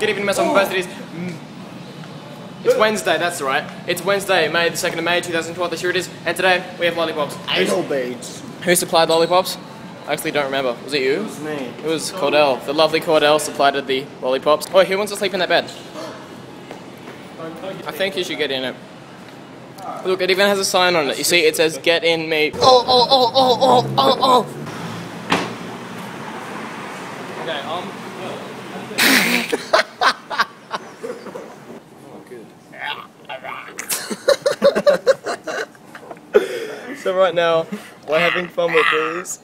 Good evening, mess on birthdays. Mm. It's Wednesday, that's right. It's Wednesday, May the 2nd of May 2012, this year it is, and today we have lollipops. Anal beads. Who supplied lollipops? I actually don't remember. Was it you? It's me. It was Cordell. The lovely Cordell supplied the lollipops. Oh, who wants to sleep in that bed? I think you should get in it. Look, it even has a sign on it. You see, it says "Get in me." Oh, oh, oh, oh, oh, oh, oh. Okay, um. so right now, we're having fun with these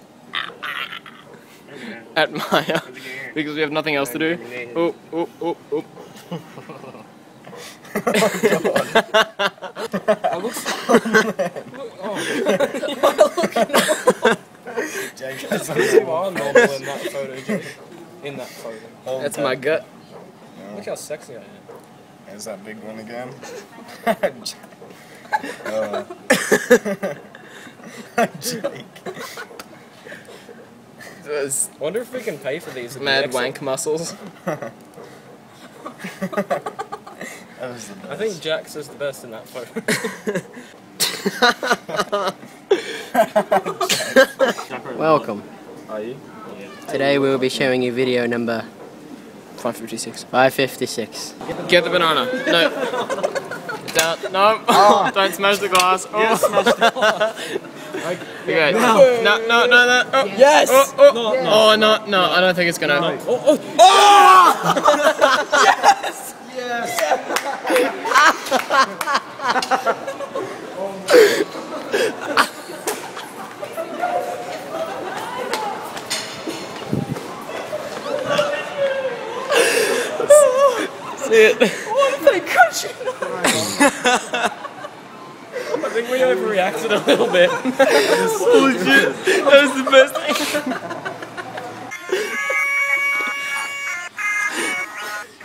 at Myer because we have nothing else to do. Oh, oh, oh, oh. Jake You has see why I'm normal in that photo, Jake? In that photo. That's my gut. Look how sexy I am. Is that big one again? uh, Jake. Those Wonder if we can pay for these. at the mad wank muscles. That was the best. I think Jax is the best in that photo. Welcome. Are you? Today we will be showing you video number 556. 556. Get the banana. No. Down. No. Ah. Don't smash the glass. Oh. Okay. No. No. No. No. Oh. Yes! Oh. Oh. oh no. No. I don't think it's gonna. Oh, oh. See it. I think we overreacted a little bit. Holy shit. That was the best thing.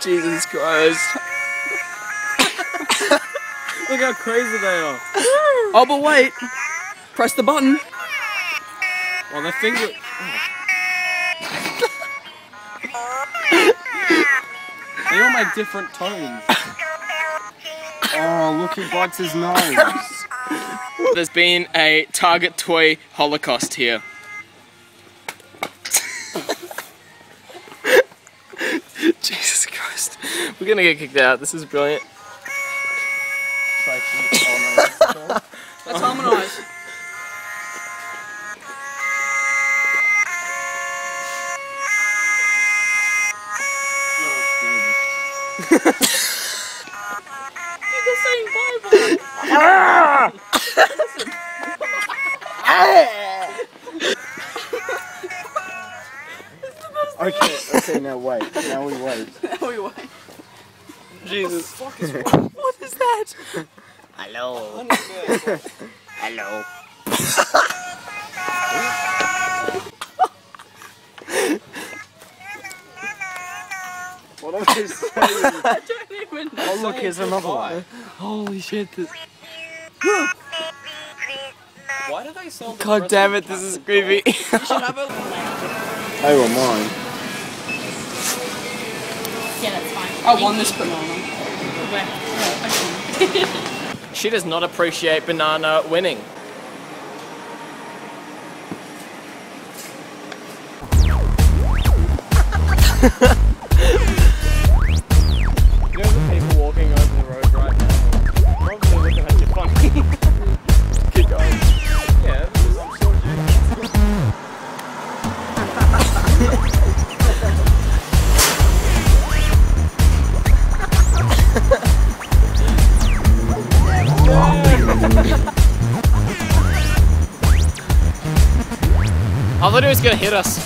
Jesus Christ. Look how crazy they are. Oh, but wait. Press the button. Well, their finger. They all make different tones. Oh, look, he bites his nose. There's been a Target toy holocaust here. Jesus Christ. We're gonna get kicked out. This is brilliant. Let's harmonise. Okay, okay, now wait. Now we wait. Jesus. What is that? Hello. Hello. What am I saying? Oh, look, here's another one. Holy shit. This... Why do they sell the God damn it, this is creepy. They were mine. Yeah, that's fine. I won this banana. She does not appreciate banana winning. I thought he was gonna hit us.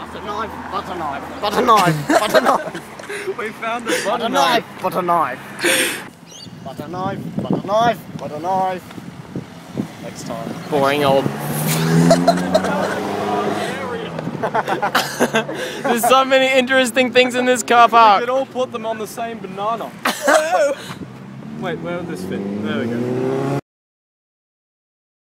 Butter knife, butter knife, butter knife, butter knife, we found it. butter knife, butter knife. Butter knife, butter knife, butter knife. Next time. Boring old. There's so many interesting things in this car park. We could all put them on the same banana. Wait, where would this fit? There we go.